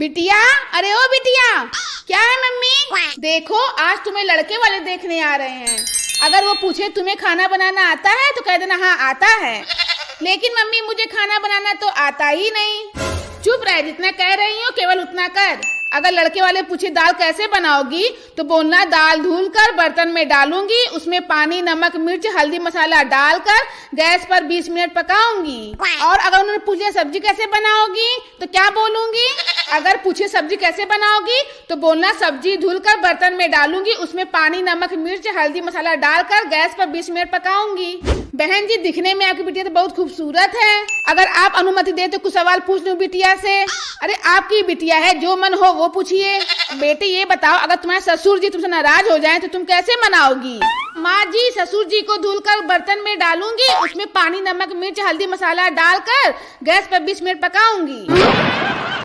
बिटिया? अरे ओ बिटिया, क्या है मम्मी? देखो, आज तुम्हें लड़के वाले देखने आ रहे हैं। अगर वो पूछे, तुम्हें खाना बनाना आता है? तो कह देना हाँ आता है। लेकिन मम्मी, मुझे खाना बनाना तो आता ही नहीं। चुप रहे, जितना कह रही हो, केवल उतना कर। अगर लड़के वाले पूछे, दाल कैसे बनाओगी? तो बोलना, दाल धुल कर बर्तन में डालूँगी, उसमें पानी, नमक, मिर्च, हल्दी मसाला डालकर गैस पर 20 मिनट पकाऊँगी। और अगर उन्होंने पूछे, सब्ज़ी कैसे बनाओगी? तो क्या बोलूँगी? अगर पूछे सब्ज़ी कैसे बनाओगी तो बोलना, सब्ज़ी धुल कर बर्तन में डालूँगी, उसमें पानी, नमक, मिर्च, हल्दी मसाला डालकर गैस पर 20 मिनट पकाऊँगी। बहन जी, दिखने में आपकी बिटिया तो बहुत खूबसूरत है। अगर आप अनुमति दे तो कुछ सवाल पूछ लू बिटिया से। अरे, आपकी बिटिया है, जो मन हो वो पूछिए। बेटे, ये बताओ, अगर तुम्हारे ससुर जी तुमसे नाराज़ हो जाए तो तुम कैसे मनाओगी? माँ जी, ससुर जी को धुलकर बर्तन में डालूँगी, उसमें पानी, नमक, मिर्च, हल्दी मसाला डालकर गैस पर 20 मिनट पकाऊँगी।